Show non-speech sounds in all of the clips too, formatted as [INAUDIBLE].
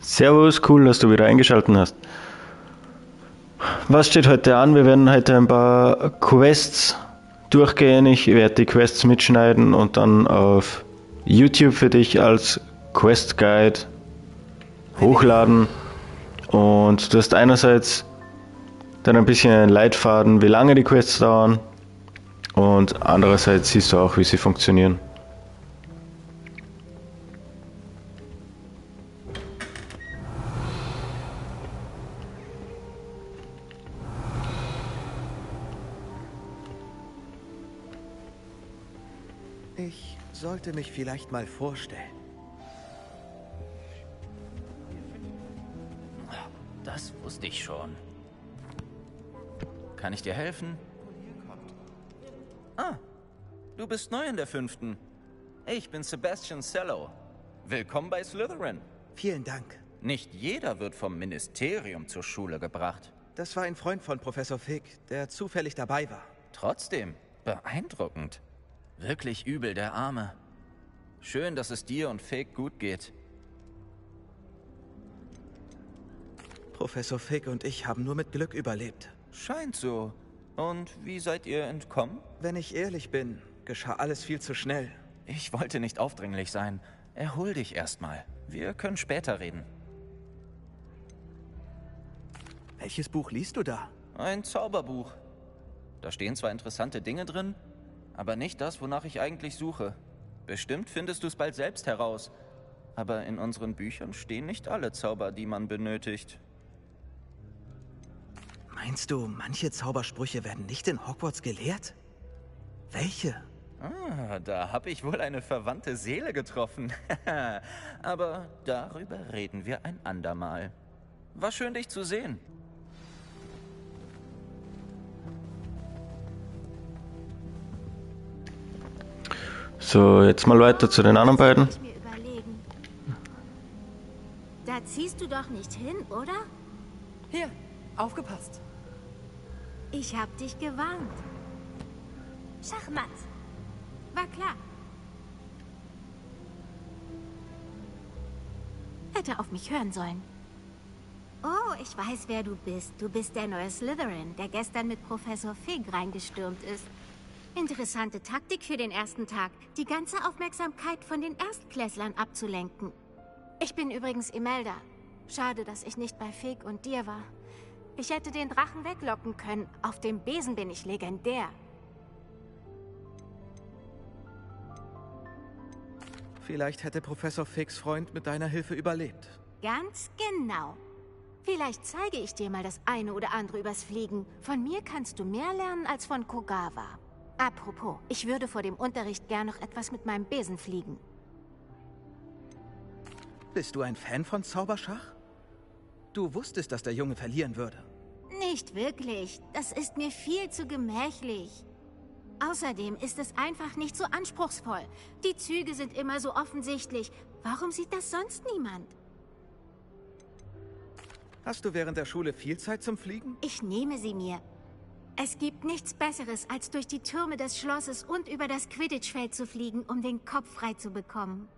Servus, cool, dass du wieder eingeschaltet hast. Was steht heute an? Wir werden heute ein paar Quests durchgehen. Ich werde die Quests mitschneiden und dann auf YouTube für dich als Quest Guide hochladen. Und du hast einerseits dann ein bisschen einen Leitfaden, wie lange die Quests dauern. Und andererseits siehst du auch, wie sie funktionieren. Ich sollte mich vielleicht mal vorstellen. Das wusste ich schon. Kann ich dir helfen? Ah, du bist neu in der fünften. Ich bin Sebastian Cello. Willkommen bei Slytherin. Vielen Dank. Nicht jeder wird vom Ministerium zur Schule gebracht. Das war ein Freund von Professor Fig, der zufällig dabei war. Trotzdem, beeindruckend. Wirklich übel, der Arme. Schön, dass es dir und Fig gut geht. Professor Fig und ich haben nur mit Glück überlebt. Scheint so. Und wie seid ihr entkommen? Wenn ich ehrlich bin, geschah alles viel zu schnell. Ich wollte nicht aufdringlich sein. Erhol dich erstmal. Wir können später reden. Welches Buch liest du da? Ein Zauberbuch. Da stehen zwar interessante Dinge drin, aber nicht das, wonach ich eigentlich suche. Bestimmt findest du es bald selbst heraus. Aber in unseren Büchern stehen nicht alle Zauber, die man benötigt. Meinst du, manche Zaubersprüche werden nicht in Hogwarts gelehrt? Welche? Ah, da habe ich wohl eine verwandte Seele getroffen. [LAUGHS] Aber darüber reden wir ein andermal. War schön, dich zu sehen. So, jetzt mal weiter zu den anderen beiden. Da ziehst du doch nicht hin, oder? Hier, aufgepasst. Ich hab dich gewarnt. Schachmatt. War klar. Hätte auf mich hören sollen. Oh, ich weiß, wer du bist. Du bist der neue Slytherin, der gestern mit Professor Fig reingestürmt ist. Interessante Taktik für den ersten Tag, die ganze Aufmerksamkeit von den Erstklässlern abzulenken. Ich bin übrigens Imelda. Schade, dass ich nicht bei Fig und dir war. Ich hätte den Drachen weglocken können. Auf dem Besen bin ich legendär. Vielleicht hätte Professor Figs Freund mit deiner Hilfe überlebt. Ganz genau. Vielleicht zeige ich dir mal das eine oder andere übers Fliegen. Von mir kannst du mehr lernen als von Kogawa. Apropos, ich würde vor dem Unterricht gern noch etwas mit meinem Besen fliegen. Bist du ein Fan von Zauberschach? Du wusstest, dass der Junge verlieren würde. Nicht wirklich. Das ist mir viel zu gemächlich. Außerdem ist es einfach nicht so anspruchsvoll. Die Züge sind immer so offensichtlich. Warum sieht das sonst niemand? Hast du während der Schule viel Zeit zum Fliegen? Ich nehme sie mir. Es gibt nichts Besseres, als durch die Türme des Schlosses und über das Quidditch-Feld zu fliegen, um den Kopf frei zu bekommen.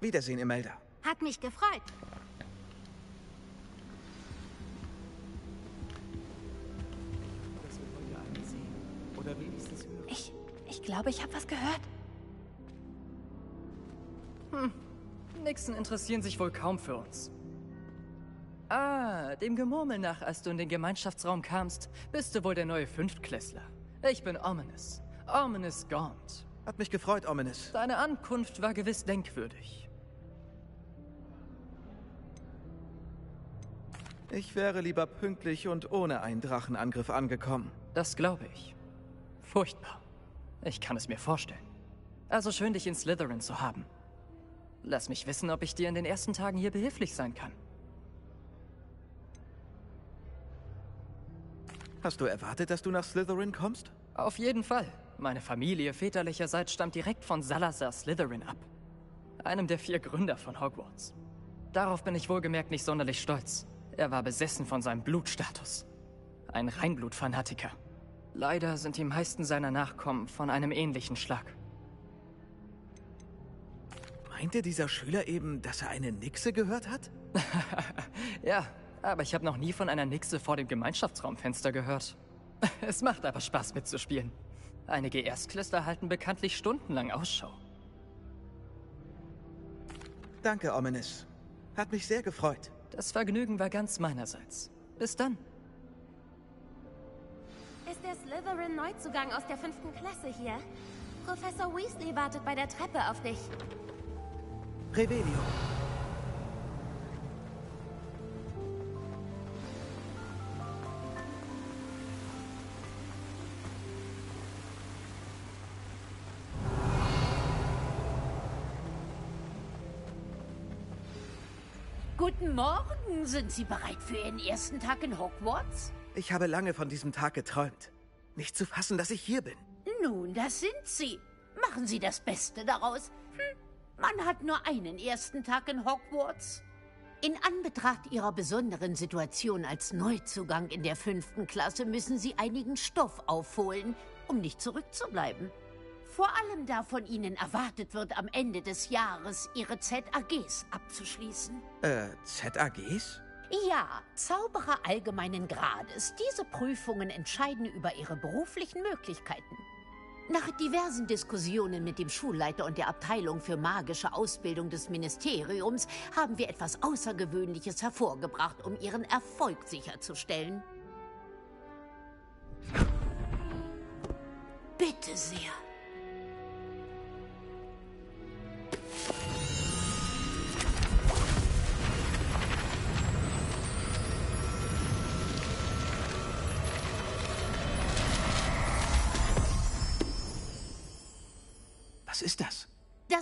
Wiedersehen, Imelda. Hat mich gefreut. Ich, ich glaube, ich habe was gehört. Hm. Nixon interessieren sich wohl kaum für uns. Ah, dem Gemurmel nach, als du in den Gemeinschaftsraum kamst, bist du wohl der neue Fünftklässler. Ich bin Ominous. Ominous Gaunt. Hat mich gefreut, Ominous. Deine Ankunft war gewiss denkwürdig. Ich wäre lieber pünktlich und ohne einen Drachenangriff angekommen. Das glaube ich. Furchtbar. Ich kann es mir vorstellen. Also schön, dich in Slytherin zu haben. Lass mich wissen, ob ich dir in den ersten Tagen hier behilflich sein kann. Hast du erwartet, dass du nach Slytherin kommst? Auf jeden Fall. Meine Familie väterlicherseits stammt direkt von Salazar Slytherin ab. Einem der vier Gründer von Hogwarts. Darauf bin ich wohlgemerkt nicht sonderlich stolz. Er war besessen von seinem Blutstatus. Ein Reinblutfanatiker. Leider sind die meisten seiner Nachkommen von einem ähnlichen Schlag. Meinte dieser Schüler eben, dass er eine Nixe gehört hat? [LAUGHS] Ja, aber ich habe noch nie von einer Nixe vor dem Gemeinschaftsraumfenster gehört. [LAUGHS] Es macht aber Spaß mitzuspielen. Einige Erstklässler halten bekanntlich stundenlang Ausschau. Danke, Ominous. Hat mich sehr gefreut. Das Vergnügen war ganz meinerseits. Bis dann. Ist der Slytherin-Neuzugang aus der fünften Klasse hier? Professor Weasley wartet bei der Treppe auf dich. Revelio. Guten Morgen. Sind Sie bereit für Ihren ersten Tag in Hogwarts? Ich habe lange von diesem Tag geträumt. Nicht zu fassen, dass ich hier bin. Nun, das sind Sie. Machen Sie das Beste daraus. Hm, man hat nur einen ersten Tag in Hogwarts. In Anbetracht Ihrer besonderen Situation als Neuzugang in der fünften Klasse müssen Sie einigen Stoff aufholen, um nicht zurückzubleiben. Vor allem da von Ihnen erwartet wird, am Ende des Jahres Ihre ZAGs abzuschließen. Äh, ZAGs? Ja, Zauberer allgemeinen Grades. Diese Prüfungen entscheiden über ihre beruflichen Möglichkeiten. Nach diversen Diskussionen mit dem Schulleiter und der Abteilung für magische Ausbildung des Ministeriums haben wir etwas Außergewöhnliches hervorgebracht, um ihren Erfolg sicherzustellen. Bitte sehr.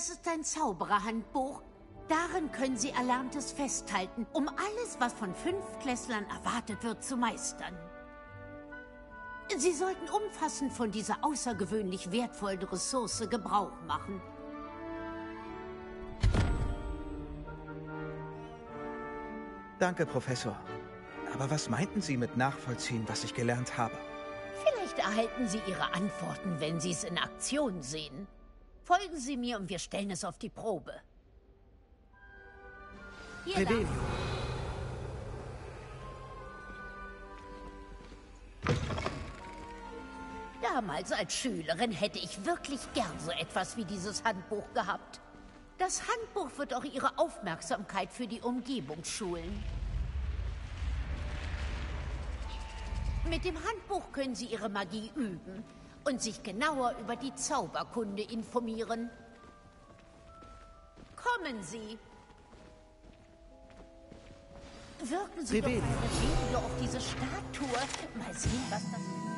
Das ist ein Zaubererhandbuch. Darin können Sie Erlerntes festhalten, um alles, was von Fünftklässlern erwartet wird, zu meistern. Sie sollten umfassend von dieser außergewöhnlich wertvollen Ressource Gebrauch machen. Danke, Professor. Aber was meinten Sie mit nachvollziehen, was ich gelernt habe? Vielleicht erhalten Sie Ihre Antworten, wenn Sie es in Aktion sehen. Folgen Sie mir und wir stellen es auf die Probe. Hier. Revelio. Damals als Schülerin hätte ich wirklich gern so etwas wie dieses Handbuch gehabt. Das Handbuch wird auch Ihre Aufmerksamkeit für die Umgebung schulen. Mit dem Handbuch können Sie Ihre Magie üben und sich genauer über die Zauberkunde informieren. Kommen Sie! Wirken Sie doch Video auf diese Statue. Mal sehen, was das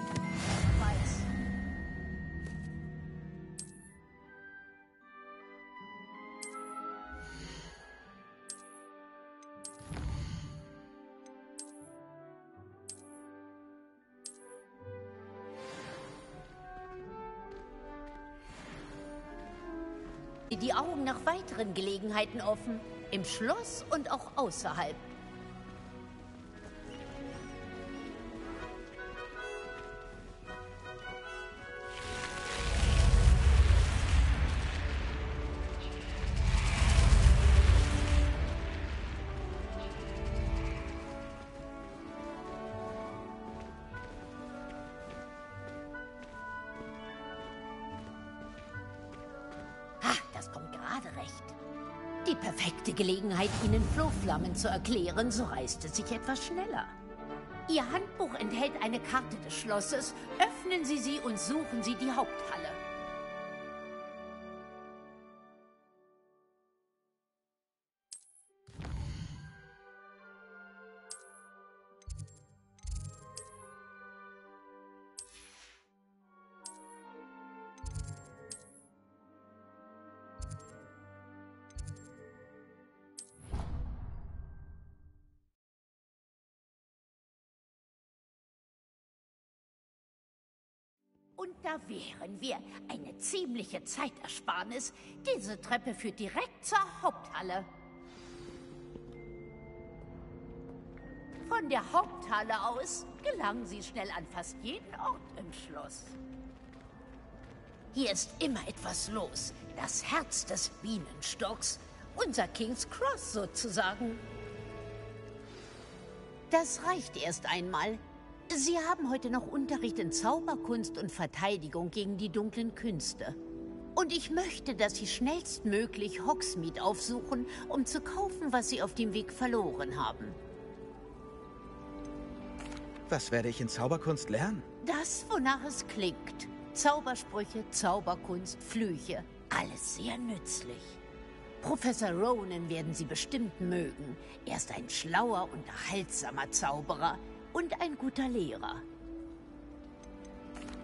Die Augen nach weiteren Gelegenheiten offen. Im Schloss und auch außerhalb. Perfekte Gelegenheit, Ihnen Flohflammen zu erklären, so reißt es sich etwas schneller. Ihr Handbuch enthält eine Karte des Schlosses. Öffnen Sie sie und suchen Sie die Haupthalle. Und da wären wir. Eine ziemliche Zeitersparnis. Diese Treppe führt direkt zur Haupthalle. Von der Haupthalle aus gelangen Sie schnell an fast jeden Ort im Schloss. Hier ist immer etwas los. Das Herz des Bienenstocks. Unser King's Cross sozusagen. Das reicht erst einmal. Sie haben heute noch Unterricht in Zauberkunst und Verteidigung gegen die dunklen Künste. Und ich möchte, dass Sie schnellstmöglich Hogsmeade aufsuchen, um zu kaufen, was Sie auf dem Weg verloren haben. Was werde ich in Zauberkunst lernen? Das, wonach es klingt. Zaubersprüche, Zauberkunst, Flüche. Alles sehr nützlich. Professor Ronan werden Sie bestimmt mögen. Er ist ein schlauer, unterhaltsamer Zauberer und ein guter Lehrer.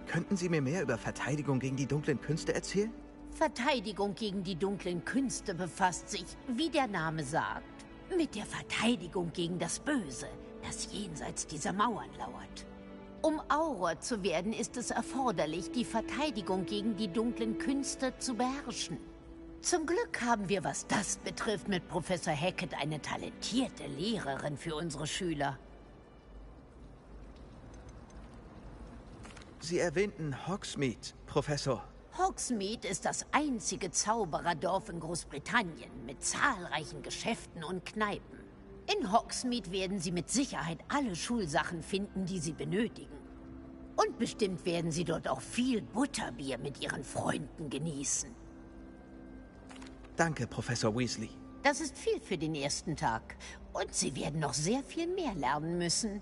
Könnten Sie mir mehr über Verteidigung gegen die dunklen Künste erzählen? Verteidigung gegen die dunklen Künste befasst sich, wie der Name sagt, mit der Verteidigung gegen das Böse, das jenseits dieser Mauern lauert. Um Auror zu werden, ist es erforderlich, die Verteidigung gegen die dunklen Künste zu beherrschen. Zum Glück haben wir, was das betrifft, mit Professor Hackett eine talentierte Lehrerin für unsere Schüler. Sie erwähnten Hogsmeade, Professor. Hogsmeade ist das einzige Zaubererdorf in Großbritannien mit zahlreichen Geschäften und Kneipen. In Hogsmeade werden Sie mit Sicherheit alle Schulsachen finden, die Sie benötigen. Und bestimmt werden Sie dort auch viel Butterbier mit Ihren Freunden genießen. Danke, Professor Weasley. Das ist viel für den ersten Tag. Und Sie werden noch sehr viel mehr lernen müssen.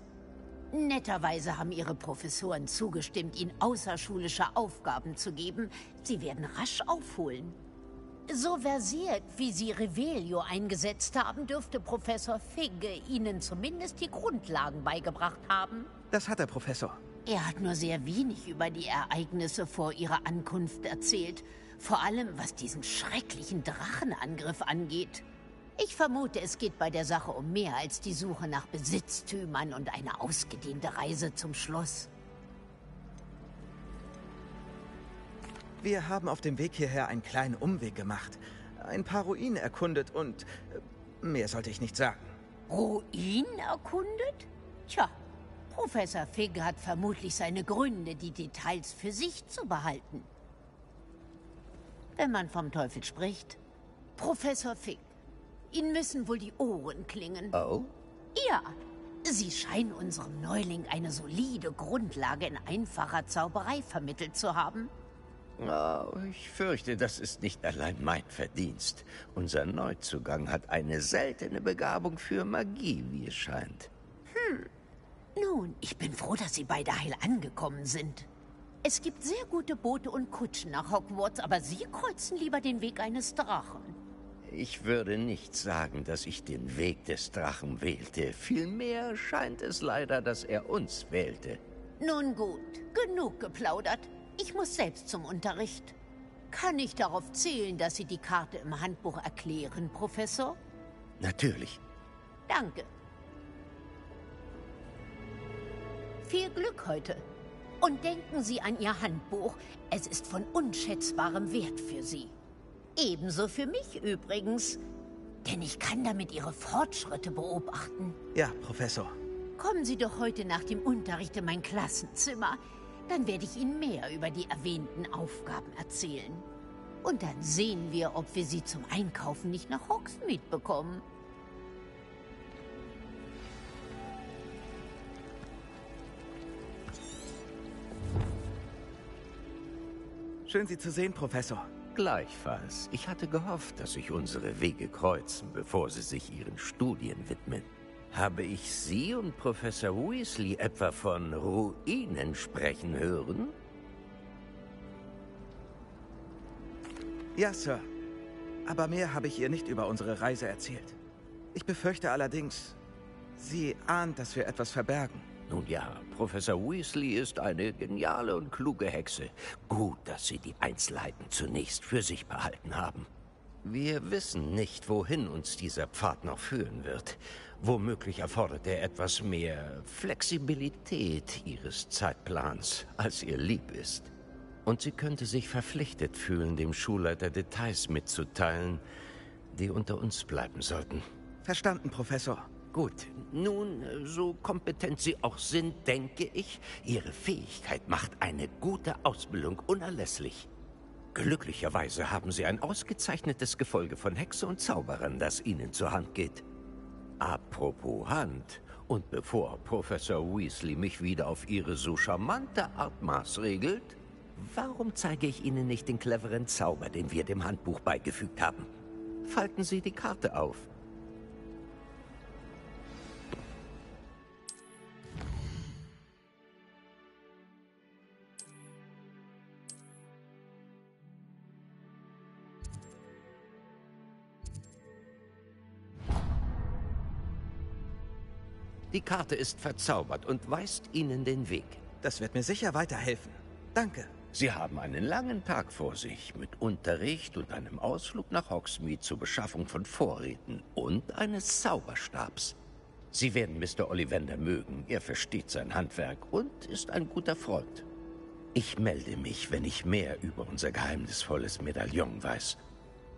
Netterweise haben Ihre Professoren zugestimmt, Ihnen außerschulische Aufgaben zu geben. Sie werden rasch aufholen. So versiert, wie Sie Revelio eingesetzt haben, dürfte Professor Figge Ihnen zumindest die Grundlagen beigebracht haben. Das hat er, Professor. Er hat nur sehr wenig über die Ereignisse vor Ihrer Ankunft erzählt. Vor allem, was diesen schrecklichen Drachenangriff angeht. Ich vermute, es geht bei der Sache um mehr als die Suche nach Besitztümern und eine ausgedehnte Reise zum Schloss. Wir haben auf dem Weg hierher einen kleinen Umweg gemacht, ein paar Ruinen erkundet und äh, mehr sollte ich nicht sagen. Ruinen erkundet? Tja, Professor Figge hat vermutlich seine Gründe, die Details für sich zu behalten. Wenn man vom Teufel spricht. Professor Figg, Ihnen müssen wohl die Ohren klingen. Oh? Ja, Sie scheinen unserem Neuling eine solide Grundlage in einfacher Zauberei vermittelt zu haben. Oh, ich fürchte, das ist nicht allein mein Verdienst. Unser Neuzugang hat eine seltene Begabung für Magie, wie es scheint. Hm. Nun, ich bin froh, dass Sie beide heil angekommen sind. Es gibt sehr gute Boote und Kutschen nach Hogwarts, aber Sie kreuzen lieber den Weg eines Drachen. Ich würde nicht sagen, dass ich den Weg des Drachen wählte. Vielmehr scheint es leider, dass er uns wählte. Nun gut, genug geplaudert. Ich muss selbst zum Unterricht. Kann ich darauf zählen, dass Sie die Karte im Handbuch erklären, Professor? Natürlich. Danke. Viel Glück heute. Und denken Sie an Ihr Handbuch. Es ist von unschätzbarem Wert für Sie. Ebenso für mich übrigens. Denn ich kann damit Ihre Fortschritte beobachten. Ja, Professor. Kommen Sie doch heute nach dem Unterricht in mein Klassenzimmer. Dann werde ich Ihnen mehr über die erwähnten Aufgaben erzählen. Und dann sehen wir, ob wir Sie zum Einkaufen nicht nach Hogsmeade bekommen. Schön, Sie zu sehen, Professor. Gleichfalls. Ich hatte gehofft, dass sich unsere Wege kreuzen, bevor Sie sich Ihren Studien widmen. Habe ich Sie und Professor Weasley etwa von Ruinen sprechen hören? Ja, Sir. Aber mehr habe ich ihr nicht über unsere Reise erzählt. Ich befürchte allerdings, sie ahnt, dass wir etwas verbergen. Nun ja, Professor Weasley ist eine geniale und kluge Hexe. Gut, dass Sie die Einzelheiten zunächst für sich behalten haben. Wir wissen nicht, wohin uns dieser Pfad noch führen wird. Womöglich erfordert er etwas mehr Flexibilität Ihres Zeitplans, als ihr lieb ist. Und sie könnte sich verpflichtet fühlen, dem Schulleiter Details mitzuteilen, die unter uns bleiben sollten. Verstanden, Professor. Gut, nun, so kompetent Sie auch sind, denke ich, Ihre Fähigkeit macht eine gute Ausbildung unerlässlich. Glücklicherweise haben Sie ein ausgezeichnetes Gefolge von Hexe und Zauberern, das Ihnen zur Hand geht. Apropos Hand, und bevor Professor Weasley mich wieder auf Ihre so charmante Art maßregelt, warum zeige ich Ihnen nicht den cleveren Zauber, den wir dem Handbuch beigefügt haben? Falten Sie die Karte auf. Die Karte ist verzaubert und weist Ihnen den Weg. Das wird mir sicher weiterhelfen. Danke. Sie haben einen langen Tag vor sich mit Unterricht und einem Ausflug nach Hogsmeade zur Beschaffung von Vorräten und eines Zauberstabs. Sie werden Mr. Ollivander mögen. Er versteht sein Handwerk und ist ein guter Freund. Ich melde mich, wenn ich mehr über unser geheimnisvolles Medaillon weiß.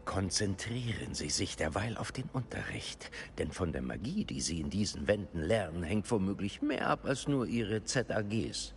Konzentrieren Sie sich derweil auf den Unterricht, denn von der Magie, die Sie in diesen Wänden lernen, hängt womöglich mehr ab als nur Ihre ZAGs.